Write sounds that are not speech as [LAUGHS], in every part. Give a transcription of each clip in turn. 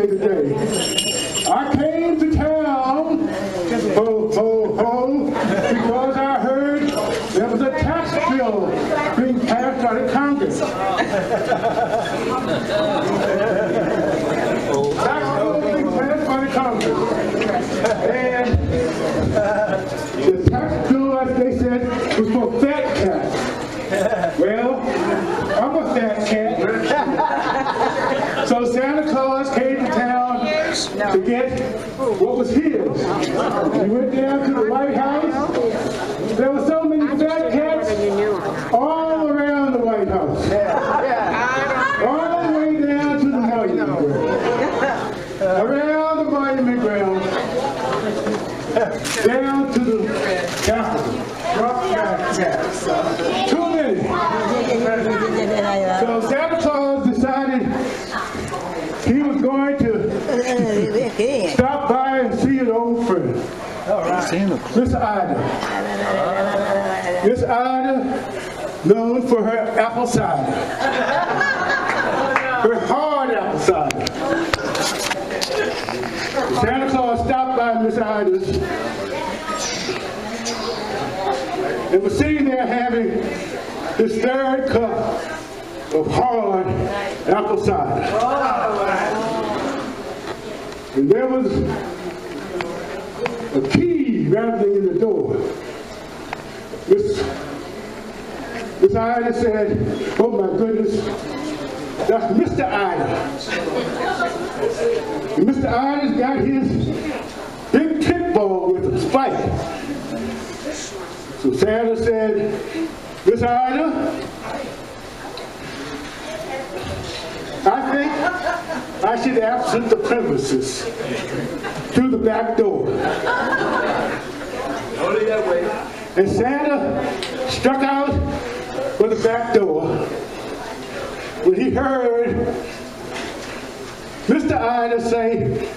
here today. I came his. He went down to the White House. There were so many fat cats all around the White House. All the way down to the monument ground. Around the monument ground. Down to the Capitol. Drop fat cats. Too many. So Santa Claus decided he was going to [LAUGHS] stop by and see an old friend. Miss Ida. Miss Ida, known for her apple cider. [LAUGHS] Her hard apple cider. Santa Claus stopped by Miss Ida's and was sitting there having his third cup of hard apple cider. And there was a key rattling in the door. Miss, Miss Ida said, oh my goodness, that's Mr. Ida. And Mr. Ida's got his big kickball with a spike. So Santa said, Miss Ida, I think I should absent the premises through the back door. Only that way. And Santa struck out for the back door when he heard Mr. Ida say,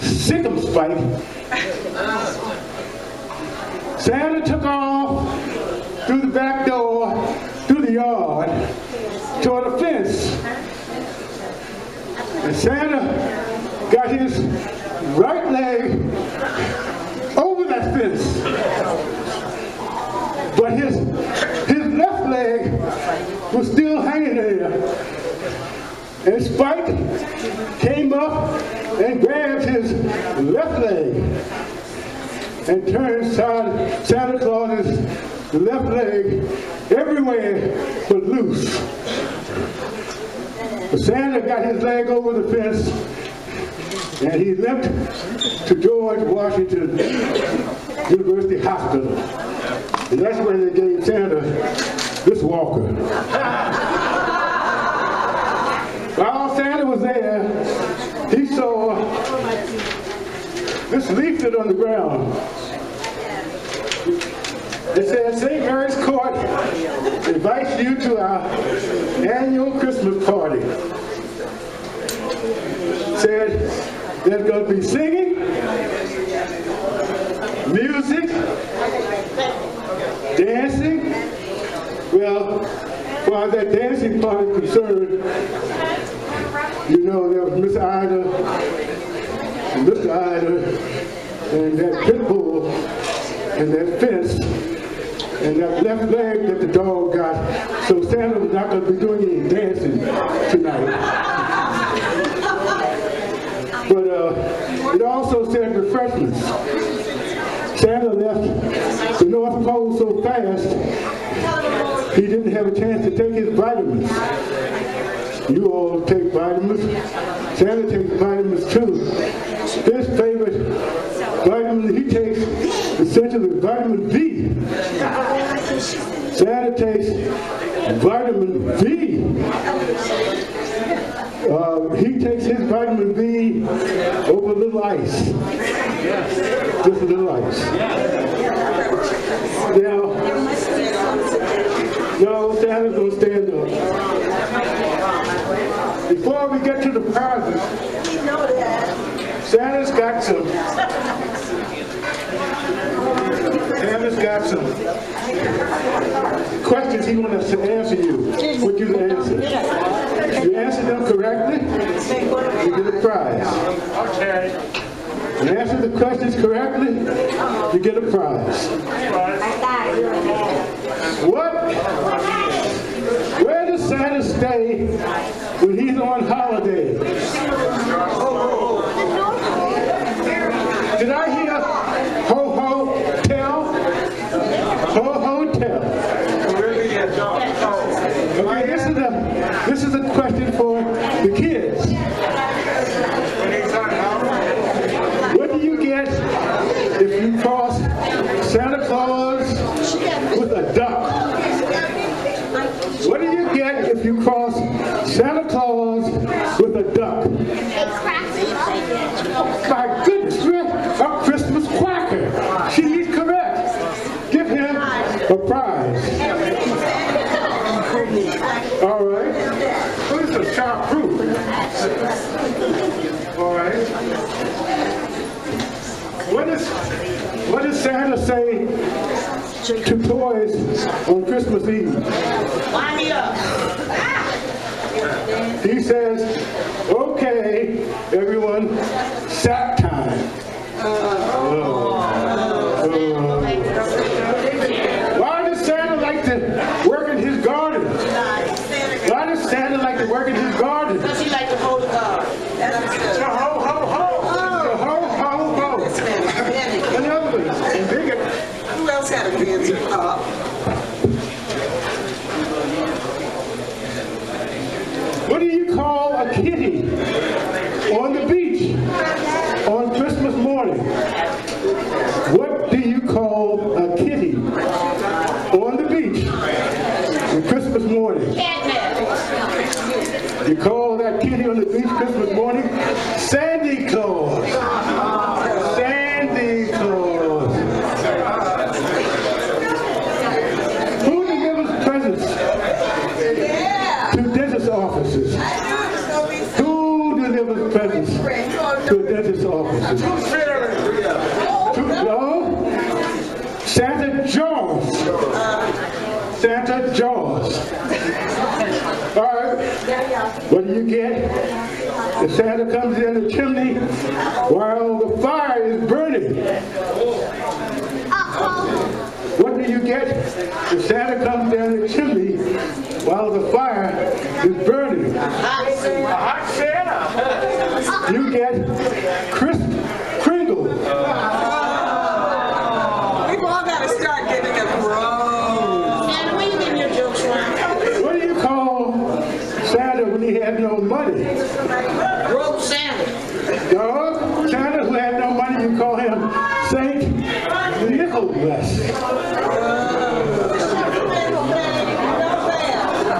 sick 'em, Spike. Santa took off through the back door, through the yard, toward the fence. And Santa got his right leg over that fence. But his, his left leg was still hanging there. And Spike came up and grabbed his left leg and turned Santa, Santa Claus's left leg everywhere but loose. But Santa got his leg over the fence and he limped to George Washington University Hospital. And that's where they gave Santa this walker. While Santa was there, he saw this leaflet on the ground. It said, St. Mary's Court invites you to our annual Christmas party. Said there's going to be singing, music, dancing. Well, as that dancing part is concerned, you know, there was Miss Ida, Mr. Ida, and that pit bull, and that fence, and that left leg that the dog got. So Santa was not going to be doing any dancing tonight. But uh, it also said refreshments. Santa left the North Pole so fast, he didn't have a chance to take his vitamins. You all take vitamins. Santa takes vitamins too. His favorite vitamin he takes is essentially vitamin V. Santa takes vitamin V. Uh, he takes his vitamin V over little ice. Just a little ice. Now, no, Santa's gonna stand up. Before we get to the prizes, Santa's got some. Santa's got some questions he wants to answer you. What you answer? You answer them correctly, you get a prize. Okay. You answer the questions correctly, you get a prize. What? Where does Santa stay when he's on holiday? Did I hear ho ho tell? Ho ho tell. Okay, this is a this is a question for the kids. What do you get if you cross Santa Claus with a duck? What do you get if you cross Santa Claus with a duck? My goodness, a Christmas quacker. She is correct. Give him a prize. All right. What is a sharp proof? All right. What does does Santa say to toys on Christmas Eve? Me up. He says, "Okay, everyone, sack time." Uh, Why does Santa like to work in his garden? Why does Santa like to work in his garden? Because he like to hold the guard. So ho ho ho, so ho ho ho. And the other one, and bigger. Cancer? Uh, What do you call a kitty on the beach on Christmas morning? What do you call a kitty on the beach on Christmas morning? You call that kitty on the beach Christmas morning Sandy Claus. Santa Jaws. Santa Jaws. All right. What do you get? The Santa comes in the chimney while the fire is burning. What do you get? The Santa comes down the chimney while the fire is burning. Hot Santa. You get crisp Kringle. People all gotta start getting it wrong. And where you getting your jokes from? What do you call Santa when he had no money? Broke Santa. Dog, Santa who had you call him Saint Nicholas.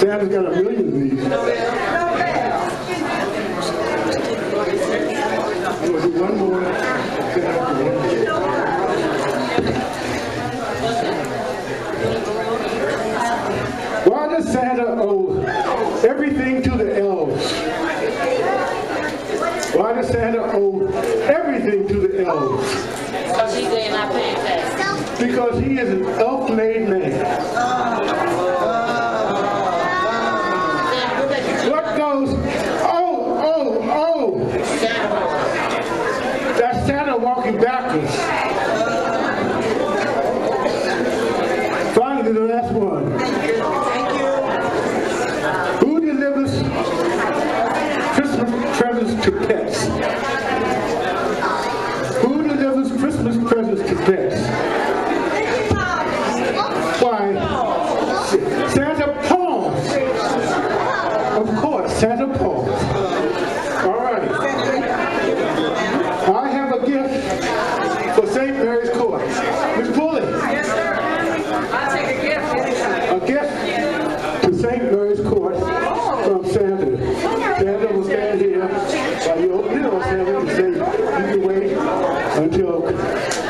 Santa's got a million of these. One more. Why does Santa owe everything to the elves? Why does Santa owe everything to the elves? Because he's there not paying tax. Because he is an elf-made man. What goes, oh, oh, oh, that's Santa walking backwards. Finally, the last one. Thank you. Who delivers Christmas presents to pets? Who delivers Christmas presents to pets? Why? Santa Paws. Of course, Santa Paws. All right. I have a gift for St. Mary's Court. Miss Pulley, I'll take a gift anytime. a gift to St. Mary's Court from Santa. Santa will stand here while you